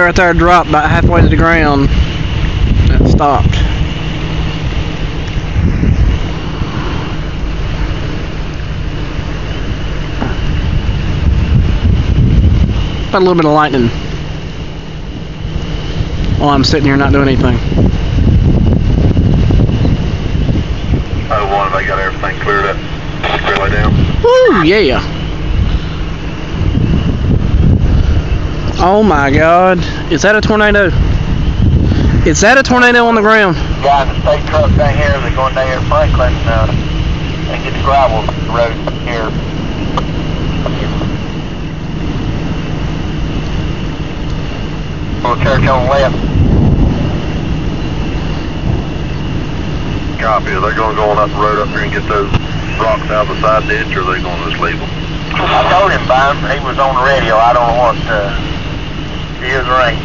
There, right there, dropped about halfway to the ground. And it stopped. About a little bit of lightning. While I'm sitting here not doing anything. Oh, one, they got everything cleared up. Clearly down. Woo, yeah. Oh my god. Is that a tornado? Is that a tornado on the ground? Guy in the state truck down here, they're going down here to Franklin, uh, and get the gravel road here. Little church on the left. Copy. Are they gonna go on up the road up here and get those rocks out of the side ditch, or are they gonna just leave them? I told him about he was on the radio, I don't know what, uh, she is right.